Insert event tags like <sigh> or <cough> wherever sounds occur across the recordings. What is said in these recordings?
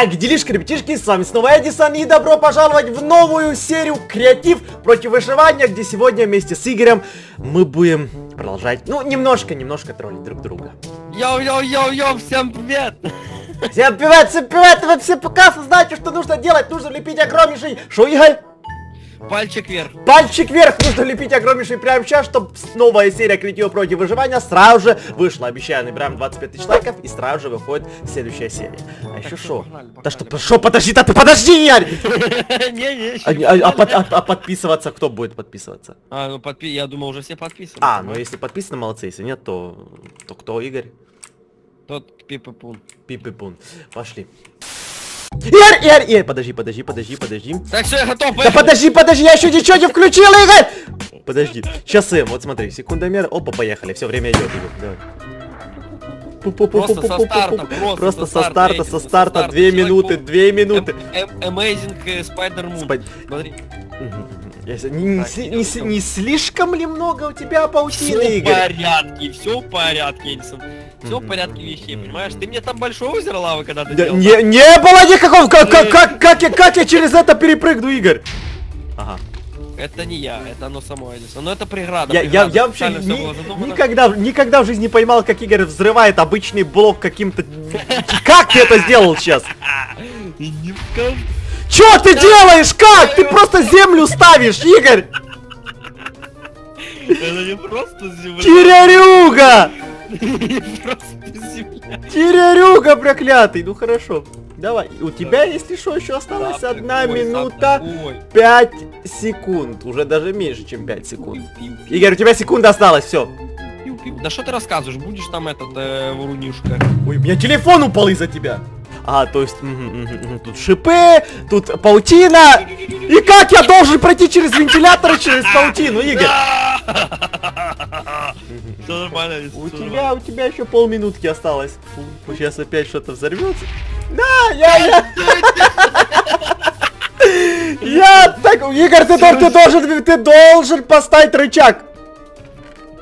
Как делишки, ребятишки, с вами снова Эдисон и добро пожаловать в новую серию Креатив против выживания, где сегодня вместе с Игорем мы будем продолжать, ну, немножко-немножко троллить друг друга. Йоу-йоу-йоу-йоу, всем привет! Всем привет, всем привет, вы все пока знаете, что нужно делать, нужно лепить огромнейший... Шо, Игорь? Пальчик вверх. Пальчик вверх нужно лепить огромнейший прямо сейчас, чтобы новая серия Креатива против выживания сразу же вышла. Обещаю, набираем 25 тысяч лайков и сразу же выходит следующая серия. А еще шо? Да что, шо, подожди, да ты подожди, Ярь! <laughs> А, а- а а- подписываться, кто будет подписываться? А, ну подпи... я думал, уже все подписаны. А, ну если подписаны, молодцы, если нет, то... То кто, Игорь? Тот пипа-пун. Пип-пипун. Пошли. Игорь, Игорь, Игорь, подожди, подожди, подожди, подожди. Так, все, я готов, Да подожди, подожди, я еще ничего не включил, Игорь! Подожди, сейчас, Эм, вот смотри, секундомер, опа, поехали, все, время идет, Игорь, давай. Просто со старта, просто Просто со старта, со старта, две минуты, две минуты. Amazing Spider-Moon. Смотри. Если- Не, не Так, не сли- идем. не слишком ли много у тебя паутины, Все в порядке, все в порядке, Эдисон. Все в порядке вещей, понимаешь? Ты мне там большое озеро лавы когда-то Да делал? не, не было никакого, как, как, как, как, я, как я через это перепрыгну, Игорь? Ага. Это не я, это оно само, Эдисон. Но это преграда. Я, я, преграда. я вообще Специально всё ни- никогда, никогда в жизни не поймал, как Игорь взрывает обычный блок каким-то... Как ты это сделал сейчас? <laughs> Не скажу. Чё ты делаешь? Как? Ты просто землю ставишь, Игорь! Это не просто земля. Земля. Терерюга <laughs> проклятый! Ну хорошо. Давай, у тебя, если что, еще осталась одна такой, минута такой. 5 секунд. Уже даже меньше, чем 5 секунд. Пиу-пиу-пиу. Игорь, у тебя секунда осталась, все. Да что ты рассказываешь? Будешь там этот э, врунишка. Ой, у меня телефон упал из-за тебя. А, то есть, тут шипы, тут паутина. И как я должен пройти через вентилятор через паутину, Игорь? <laughs> Все нормально. У тебя, у тебя еще полминутки осталось. Сейчас опять что-то взорвется. Да, я, я. Я так, Игорь, ты, ты должен, ты должен поставить рычаг.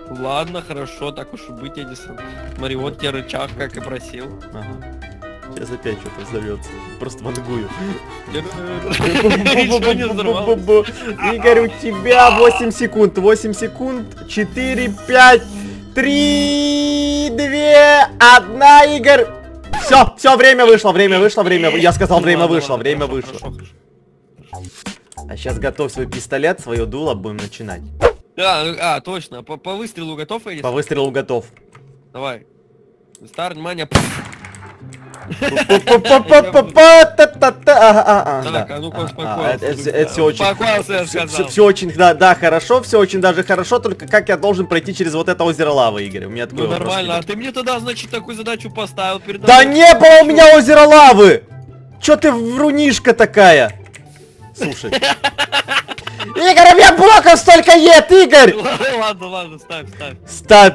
Ладно, хорошо, так уж и быть, Эдисон. Смотри, вот тебе рычаг, как и просил. Сейчас опять что-то взорвется. Просто вангую. <laughs> Игорь, у тебя 8 секунд. 8 секунд. 4, 5, 3, 2, 1, Игорь. Все, все, время вышло, время вышло, время. Я сказал, время вышло, время вышло. А сейчас готовь свой пистолет, свое дуло, будем начинать. А, а, точно. По, по выстрелу готов, Эдисон? По выстрелу готов. Давай. Стар, внимание. Так, а ну-ка, успокойся. а, это- все очень... Успокоился, я сказал. все очень, да, да, хорошо, все очень даже хорошо, только как я должен пройти через вот это озеро лавы, Игорь? У меня такой Ну нормально, а ты мне тогда, значит, такую задачу поставил перед Да не было у меня озера лавы! Чё ты врунишка такая? Слушай. Игорь, у меня блоков столько нет, Игорь! Ладно, ладно, ставь, ставь. Ставь.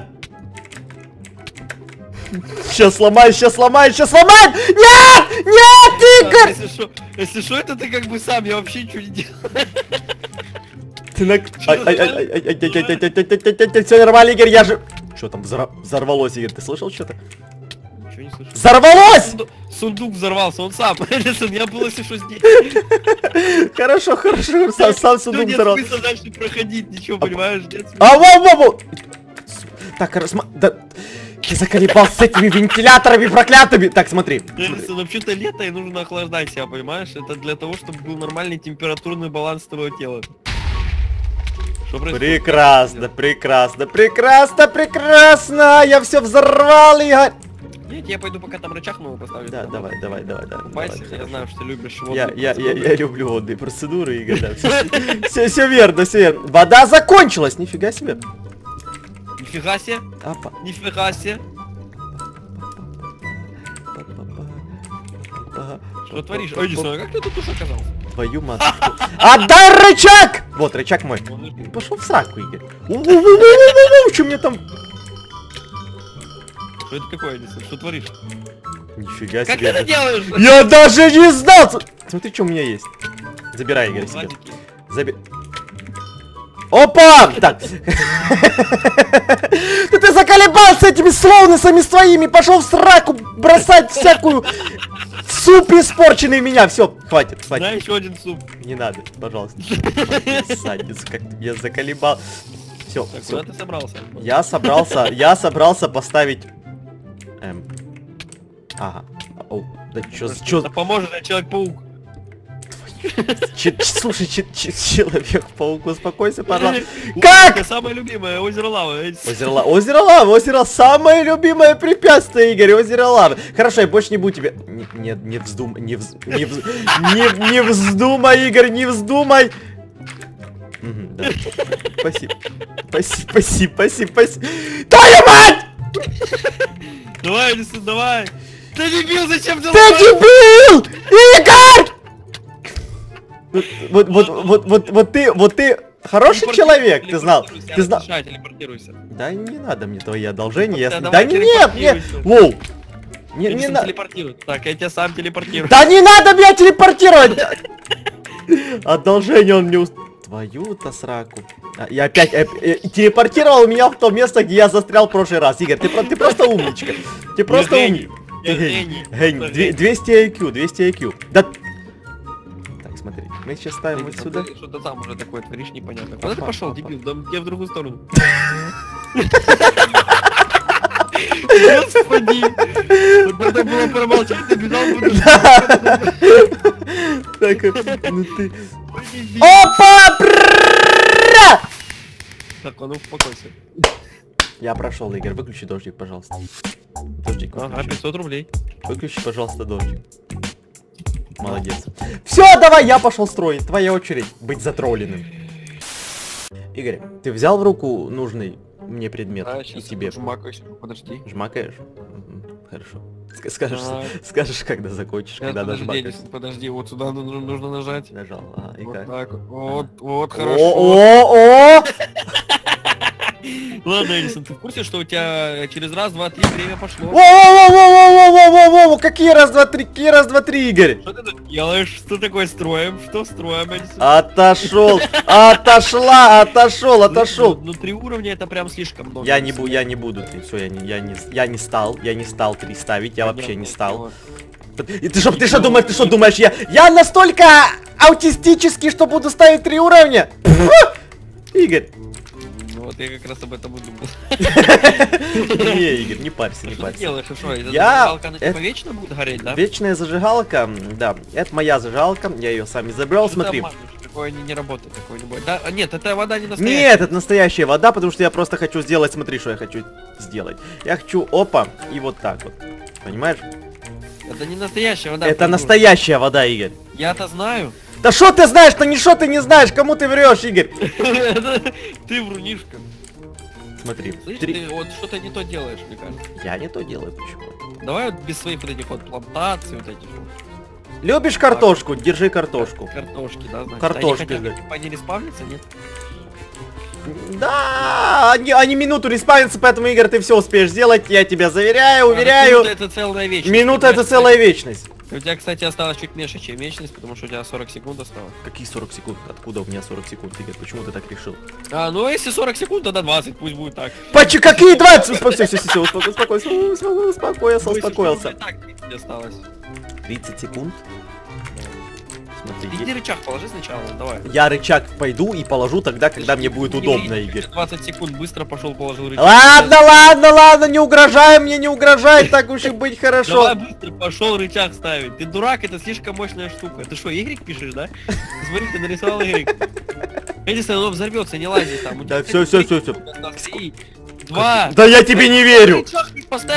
Сейчас сломаю, сейчас сломаю, сейчас сломаю! Нет! Нет, Игорь! Если что, если что, это ты как бы сам, я вообще ничего не делал. Ты на... Все нормально, Игорь, я же... Что там взор- взорвалось, Игорь, ты слышал что-то? Ничего не слышу. Взорвалось! Сунду- Сундук взорвался, он сам. Эдисон, я был, если что, здесь. Хорошо, хорошо, сам, сам Ну, сундук нет взорвался. смысла дальше проходить, ничего, понимаешь? Нет. А, во, во, во! Так, расма... Да... Ты заколебал с этими вентиляторами проклятыми! Так, смотри. Вообще-то лето и нужно охлаждать себя, понимаешь? Это для того, чтобы был нормальный температурный баланс твоего тела. Прекрасно, прекрасно, прекрасно, прекрасно! Я все взорвал, Игорь! Нет, я пойду пока там рычаг новый поставлю. Да, давай, давай, давай, давай. Давай, я знаю, что ты любишь водные Я, я, я, я люблю водные процедуры, Игорь, да. Все верно, все верно. Вода закончилась, нифига себе. Нифига себе, Апа. нифига себе. Что творишь? Эдисон, а как ты тут уж оказался? Твою матушку. Отдай рычаг! Вот, рычаг мой. Пошел в сраку, Игорь. Что мне там? Что это такое, Эдисон? Что творишь? Нифига Как ты себе. это делаешь? Я даже не знал! Смотри, что у меня есть. Забирай, Игорь, себе. Заби... Опа! Так. Да ты заколебал с этими слоунесами своими, пошел в сраку бросать всякую Суп испорченный в меня! Все, хватит, Да, хватит. еще один суп. Не надо, пожалуйста. Задницу, как ты меня заколебал. Все, Так, все. куда ты собрался? Я собрался, я собрался поставить... Эм. Ага. О, да чё, чё, Да поможет же Человек-паук. <laughs> Слушай, Человек-паук, успокойся, пожалуйста. Как? Самое любимое, озеро лавы. Озеро, Ла- озеро Лавы, озеро самое любимое препятствие, Игорь, озеро Лавы. Хорошо, я больше не буду тебе... Не, не, вздумай, не, вз- не, вз- не, не вздумай, Игорь, не вздумай. Спасибо. Спасибо, спасибо, спасибо, спасибо. Твою мать! Давай, Эдисон, давай. Ты дебил, зачем ты Ты дебил! Игорь! Вот, вот, вот, вот, вот, ты, вот ты хороший человек, ты знал, ты знал. Да не надо мне твои одолжения, я... Да нет, нет! Воу! Не, не на- телепортируй. Так, я тебя сам телепортирую. Да не надо меня телепортировать! Одолжение он мне уст... Твою-то сраку. А, Я опять э, э, телепортировал меня в то место, где я застрял в прошлый раз. Игорь, ты, ты просто умничка. Ты просто Две- гений. 200 IQ, 200 IQ. Да... Смотри, мы сейчас ставим вот сюда. ты Что-то там уже такое творишь непонятно. Куда ты пошел, дебил? Да я в другую сторону. <laughs> Господи! Вот Надо было промолчать, ты бежал. <laughs> Так, э, ну ты... Опа! Так, а ну успокойся. Я прошел, Игорь, выключи дождик, пожалуйста. Дождик Ага, выключи. 500 рублей. Выключи, пожалуйста, дождик. Молодец. Все, давай, я пошел строить. Твоя очередь быть затролленным. Игорь, ты взял в руку нужный мне предмет Да, и тебе жмакаюсь. Подожди. жмакаешь? Хорошо. Ск- Скажешь, Так. скажешь, когда закончишь, Сейчас, когда подожди, нажмакаешь. Эдисон, подожди, вот сюда ну- ну- нужно нажать. Нажал. Ага, и Вот как? так, вот, вот, О, хорошо. о, о! Ладно, Эдисон, ты в курсе, что у тебя через раз, два, три время пошло? Во-во-во-во-во-во-во-во! Какие раз, два, три, какие раз, два, три, Игорь? Что ты тут делаешь? Что такое строим? Что строим? Отошел, отошла, отошел, отошел. Ну, ну, три уровня это прям слишком много. Я не буду, я не буду, все, я не, я не, я не стал, я не стал три ставить, я вообще не стал. И ты что, ты что думаешь, ты что думаешь, я, я настолько аутистический, что буду ставить три уровня? Игорь, Ну вот я как раз об этом и думал. не, Игорь, не парься, не парься. делаешь? Что, Я- зажигалка, она типа вечно будет гореть, да? Вечная зажигалка, да, это моя зажигалка, я ее сам изобрел, смотри. Такое не, не работает, такое не будет. Да, а, нет, это вода не настоящая. Нет, это настоящая вода, потому что я просто хочу сделать, смотри, что я хочу сделать. Я хочу, опа, и вот так вот. Понимаешь? Это не настоящая вода. это настоящая вода, Игорь. Я-то знаю. Да что ты знаешь, то не что ты не знаешь, кому ты врешь, Игорь? <laughs> Ты врунишка. Смотри, Слышь, ты вот что-то не то делаешь, мне кажется. я не то делаю, почему? Давай вот без своих вот этих вот плантаций, вот этих вот. Любишь картошку? Держи картошку. Картошки, да, значит. Картошки, да. типа, они респавнятся, нет? Да, они, они минуту респавнятся, поэтому, Игорь, ты все успеешь сделать, я тебя заверяю, А, уверяю. Минута это целая вечность. Минута это целая вечность. У тебя, кстати, осталось чуть меньше, чем вечность, потому что у тебя 40 секунд осталось. Какие 40 секунд? Откуда у меня 40 секунд, Игорь? Почему ты так решил? А, ну если 40 секунд, тогда 20, пусть будет так. Почему? Какие 20? Все, все, все, успокойся, успокойся, успокоился, Ну, если успокоился. что, Так, 30 осталось. 30 секунд. Иди рычаг положи сначала, давай. я рычаг пойду и положу тогда, когда мне будет удобно, Игорь. 20 секунд быстро пошел, положил рычаг. Ладно, ладно, ладно, не угрожай мне, не угрожай, так уж и быть хорошо. Давай быстро пошел рычаг ставить. Ты дурак, это слишком мощная штука. Ты что, Y пишешь, да? Смотри, ты нарисовал Y. Эдисон, оно взорвется, не лази там. Да всё, всё, секунды, Три, два. Да я тебе не верю.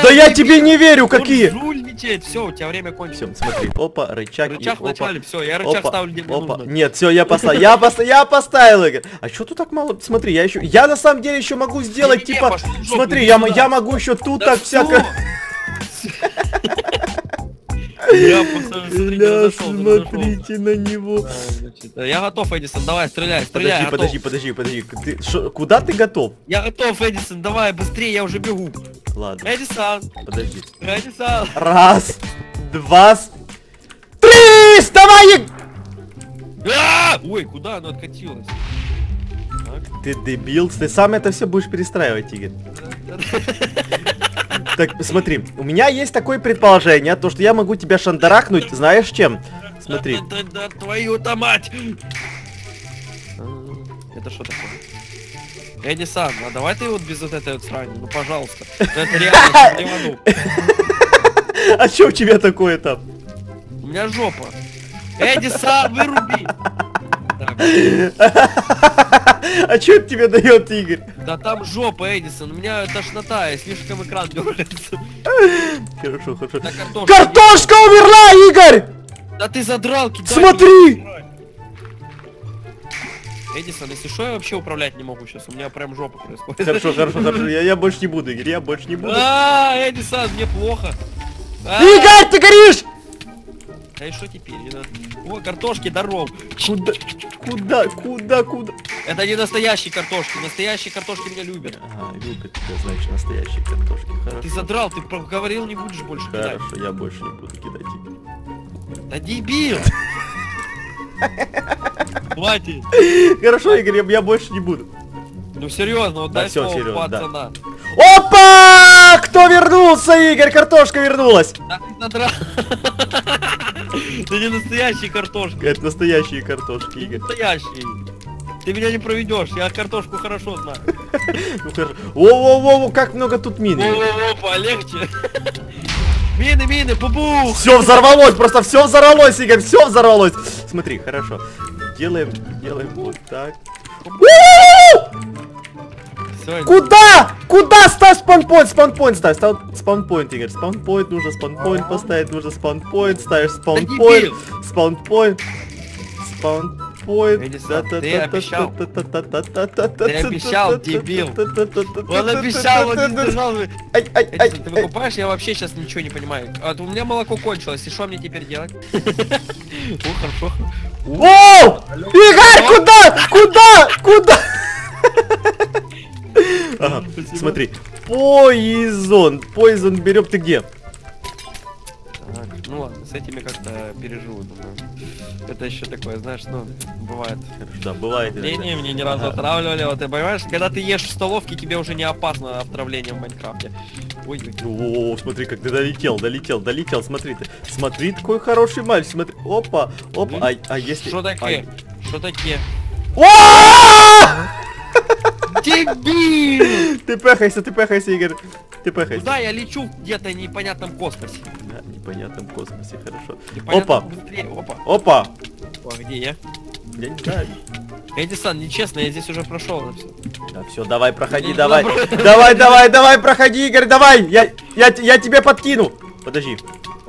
Да я тебе не верю, какие? Жульничает. Все, у тебя время кончилось. Все, смотри, опа, рычаг, и Рычаг в опа, начале, все, я рычаг опа, ставлю где опа. нужно. Нет, все, я поставил, я поставил, я поставил, Игорь. А что тут так мало? Смотри, я еще, я на самом деле еще могу сделать, типа, смотри, я, могу еще тут Да так всё. Я смотрите, на него. Я готов, Эдисон, давай, стреляй, стреляй, Подожди, подожди, подожди, подожди. Куда ты готов? Я готов, Эдисон, давай, быстрее, я уже бегу. Ладно, Эдисон, подожди. Эдисон. Раз, два, три, вставай! Ой, куда оно откатилось? Ты дебил, ты сам это все будешь перестраивать, Игорь. Так, смотри, у меня есть такое предположение, то, что я могу тебя шандарахнуть, знаешь чем? Смотри. Да, да, да, твою-то мать! Это что такое? Эдди Сан, а давай ты вот без вот этой вот срани, ну пожалуйста. <laughs> Это реально. А что у тебя такое там? У меня жопа. Эдди Сан, выруби! <laughs> Так, А что это тебе дает, Игорь? Да там жопа, Эдисон, у меня тошнота, и слишком экран дергается. Хорошо, хорошо. Да картошка. Картошка умерла, Игорь! Да ты задрал, кидай. Смотри! Эдисон, если что, я вообще управлять не могу сейчас, у меня прям жопа происходит. Хорошо, хорошо, хорошо. Я, я больше не буду, Игорь, я больше не буду. А, Эдисон, мне плохо. А, Игорь, ты горишь! Да и что теперь? О, картошки, здоров. Куда, куда, куда, куда? Это не настоящие картошки, настоящие картошки меня любят. Ага, любят тебя, значит, настоящие картошки. Ты Хорошо. задрал, ты говорил, не будешь больше кидать. Хорошо, я больше не буду кидать, Игорь. Да дебил! Хватит! Хорошо, Игорь, я, больше не буду. Ну серьезно, вот Да, дай всё, слово серьёзно, да. пацана. Опа! Кто вернулся, Игорь? Картошка вернулась. Да ты задрал. <laughs> Ты не настоящий картошка. Это настоящие картошки, Игорь. Настоящий. Ты меня не проведешь, я картошку хорошо знаю. Ну хорошо. О-о-о, как много тут мин. О, полегче. Мины, мины, бубух! Все взорвалось, просто все взорвалось, Игорь, все взорвалось. Смотри, хорошо. Делаем, делаем вот так. Куда? Куда ставь спаунпоинт? Спаунпоинт ставь. Став спаунпоинт, Игорь. Спаунпоинт, нужно спаунпоинт поставить, нужно спаунпоинт, ставишь спаунпоинт, дебил! спаунпоинт, Эдисон, ты обещал. Ты обещал, дебил. Он обещал, он не Эдисон, ты выкупаешь? Я вообще сейчас ничего не понимаю. А у меня молоко кончилось, и что мне теперь делать? О, хорошо. О! Игорь, куда? Куда? Куда? Ага, смотри. Поизон. Поизон берем ты где? Ну ладно, с этими как-то переживу, думаю. Это еще такое, знаешь, ну, бывает. Да, бывает. Не, мне ни разу Ага. отравливали, вот ты понимаешь, когда ты ешь в столовке, тебе уже не опасно отравление в Майнкрафте. Ой, ой. О, смотри, как ты долетел, долетел, долетел, смотри ты. Смотри, такой хороший мальчик, смотри. Опа, опа, а, а если... Что такое? Что такие? О! Дебил! <laughs> Ты пехайся, ты пехайся, Игорь. Ты пехайся. Куда я лечу где-то в непонятном космосе? Непонятном космосе, хорошо. Непонятно Опа, быстрее. Опа. опа. О, где я? Я не знаю. Эдисон, нечестно, я здесь уже прошел. Да, все, давай, проходи, Ну, давай. Давай, давай, давай, проходи, Игорь, давай. Я, я, я тебе подкину. Подожди.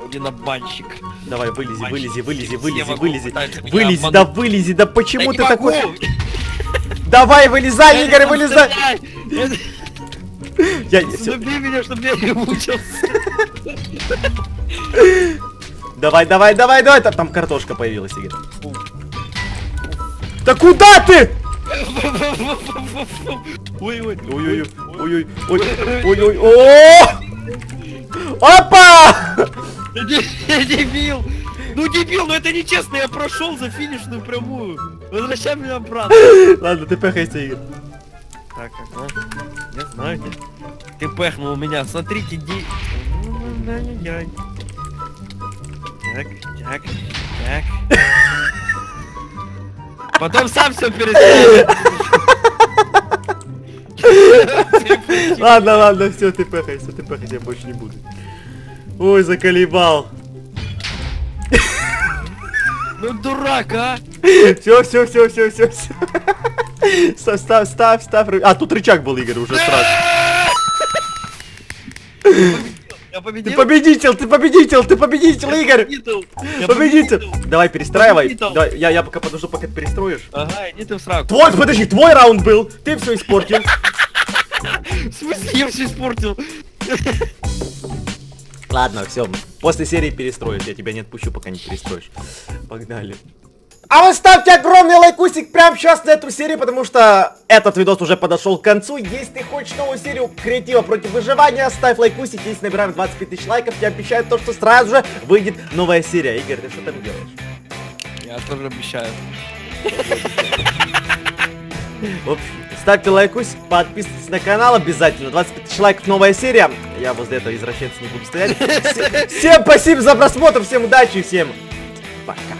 Один обманщик. Давай, вылези, вылези, вылези, вылези, вылези. Вылези, да вылези, да почему ты не такой... <laughs> Давай, вылезай, Игорь, вылезай. Я, Убей меня, чтобы я не мучился. <laughs> Давай, давай, давай, давай. Там, там картошка появилась, Игорь. Да куда ты? Ой-ой. Ой-ой-ой, ой-ой, ой, ой-ой, о! Опа! Да де- Я дебил! Ну дебил, ну это нечестно, я прошел за финишную прямую. Возвращай меня обратно. Ладно, ты пехайся, Игорь. Так, ага. Я знаю. Ты пехнул меня, смотрите, ди... Так, так, так. Потом сам все перестанет. Ладно, ладно, все, ты пехайся, ты пехайся, я больше не буду. Ой, заколебал. Ну дурак, а! Все, все, все, все, все, все. Ставь, ставь. ры- А, тут рычаг был, Игорь, уже сразу. Я Ты победил? победитель, ты победитель, ты победитель, Игорь. Победил. Я Победитель. Давай, перестраивай. Победитель. Давай, я, я пока подожду, пока ты перестроишь. Ага, иди ты в сраку. Твой, подожди, твой раунд был. Ты все испортил. В смысле, я все испортил? Ладно, все. После серии перестроишь. Я тебя не отпущу, пока не перестроишь. Погнали. А вы ставьте огромный лайкусик прямо сейчас на эту серию, потому что этот видос уже подошел к концу. Если ты хочешь новую серию креатива против выживания, ставь лайкусик. Если набираем 25 тысяч лайков, я обещаю то, что сразу же выйдет новая серия. Игорь, ты что там делаешь? Я тоже обещаю. В общем, ставь ставьте лайкус, подписывайтесь на канал обязательно. 25 тысяч лайков, новая серия. Я возле этого извращенца не буду стоять. Все- Всем спасибо за просмотр, всем удачи и всем пока.